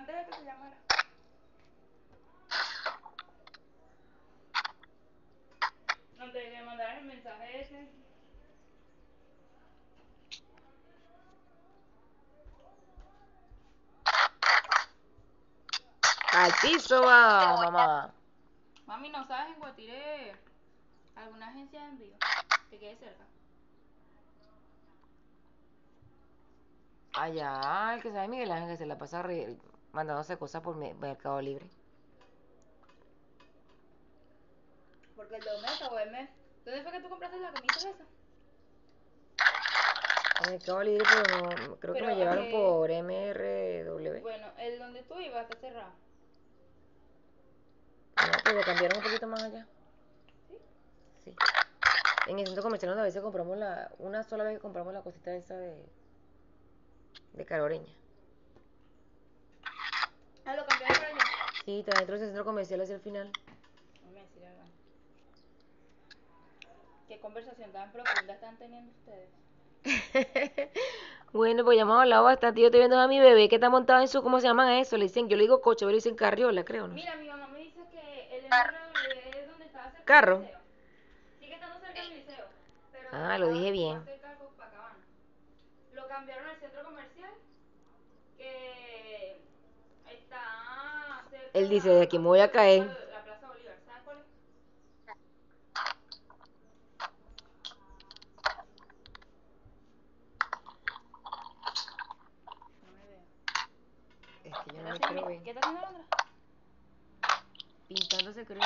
antes de que se llamara. Antes de que me mandaran el mensaje ese. Al piso va, mamá. Mami, ¿no sabes en Guatire alguna agencia de envío que quede cerca? Allá, el que sabe Miguel Ángel que se la pasa re- mandándose cosas por me- Mercado Libre. Porque el de Omega o M. ¿Dónde fue que tú compraste la camisa esa? En Mercado Libre, pero no, creo que me llevaron eh, por MRW. Bueno, el donde tú ibas está cerrado. No, pero lo cambiaron un poquito más allá. ¿Sí? Sí. En el centro comercial donde a veces compramos la, una sola vez que compramos la cosita esa de, de caroreña. Ah, lo cambiaron por allá. Sí, está dentro del centro comercial hacia el final. No me decir algo. ¿Qué conversación tan profunda están teniendo ustedes? bueno, pues ya hemos hablado bastante. Yo estoy viendo a mi bebé que está montado en su, ¿cómo se llaman eso? Le dicen, yo le digo coche, pero le dicen carriola, creo, ¿no? Mira, mi mamá me dice que el MRW es donde estaba cerca Carro. del liceo. Sigue estando cerca del liceo. Pero Ah, lo dije bien. de. Lo cambiaron al centro comercial que está Él dice, de aquí me voy a caer. La Plaza Bolívar, ¿sabes cuál es? No me veo. Es que yo no ¿Qué me quiero haciendo- ver. ¿Qué está haciendo Londra? Pintándose, creo.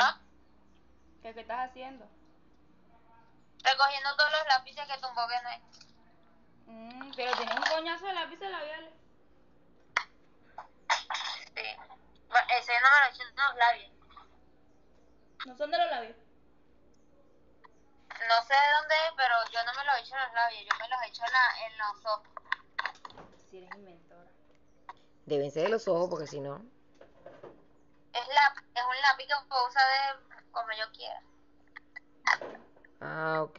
¿Qué, ¿Qué estás haciendo? Recogiendo todos los lápices que tumbó que no hay. Mm, pero tienes un coñazo de lápices labiales. Sí. No me lo he hecho en los labios. No son de los labios. No sé de dónde es, pero yo no me lo he hecho en los labios. Yo me los he hecho en, la, en los ojos. Si eres inventora. Deben ser de los ojos, porque si no. Es, lápiz, es un lápiz que puedo usar de como yo quiera. Ah, ok.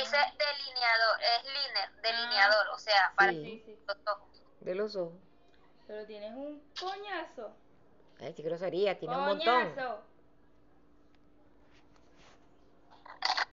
Dice delineador, es liner, delineador, o sea, para Sí. Los ojos. De los ojos. Pero tienes un coñazo. Ay, qué grosería, tiene un montón. Coñazo.